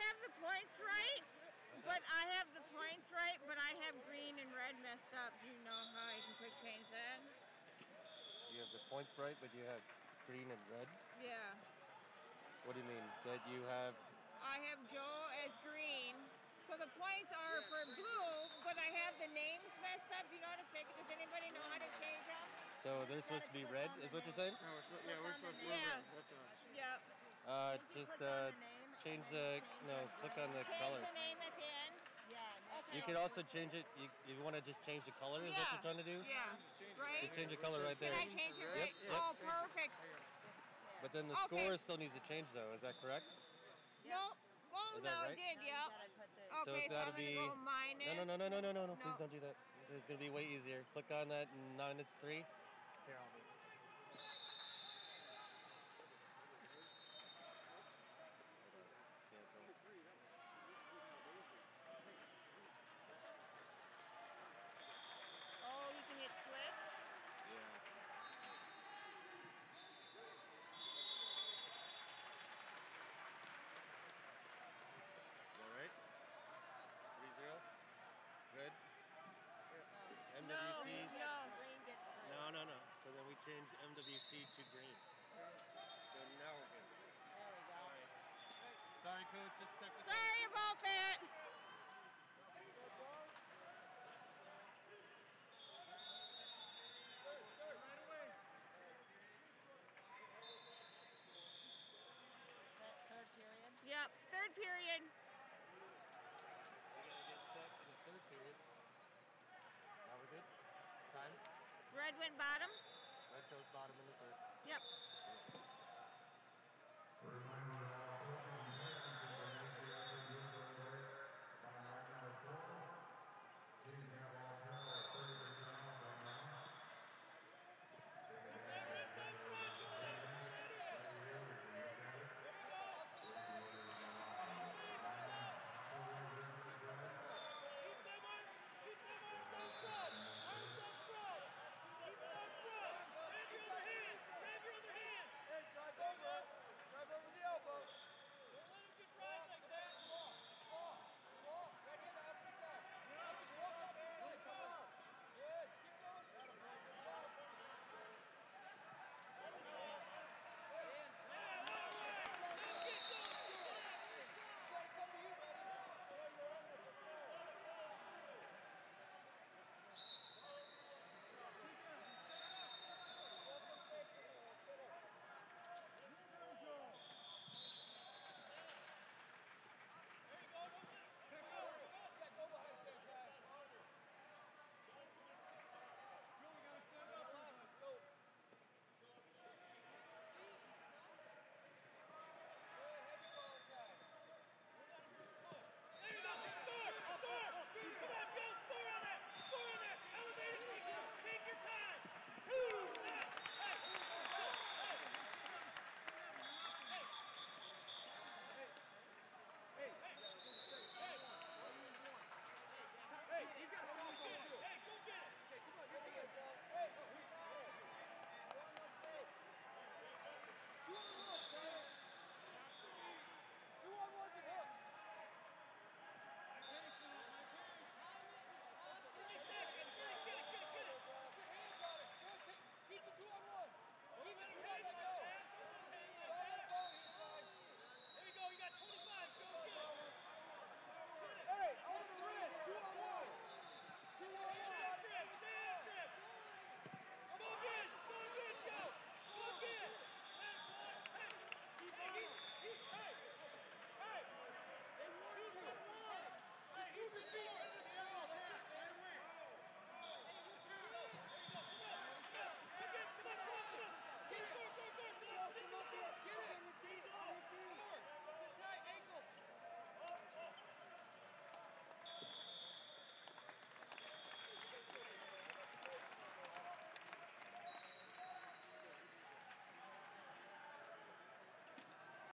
have the points right, but I have the points right, but I have green and red messed up. Do you know how I can quick change that? You have the points right, but you have green and red. Yeah. What do you mean? That you have I have Joe as green. So the points are for blue, but I have the names messed up. Do you know how to fix it? Does anybody know how to change them? so they're supposed to be red. Is what you're saying? No, we're yeah, we're supposed to. Yeah. That's us. Yep. Uh, just uh, change the no. Click on the Change color. the name at the end. Yeah. Okay. You could also change it. You, you want to just change the color? Is what you're trying to do? Yeah. Just change it. Right? You change the color right there. Can. I change it right? Yep, yep. Oh, perfect. But then the Okay. score still needs to change, though. Is that correct? No. Oh, Is no, that it right? did. Now Yep. gotta put the- so Okay, it's so I'm gonna be. go minus. No, no, no, no, no, no, no, no. No. Please don't do that. It's gonna be way easier. Click on that minus three. Here, I'll do it. Cancel. Oh, you can hit switch. Yeah. Is that right? Three zero. Good. No, MWC. Green no. gets, green gets three. No, no, no. So then we change MWC to green. So now we're good. There we go. Sorry, coach. Just technical. Sorry about that. Th- Third period. Yep. Third period. We gotta get set to the third period. Now we're good. Time. Red went bottom. Bottom the third. Yep.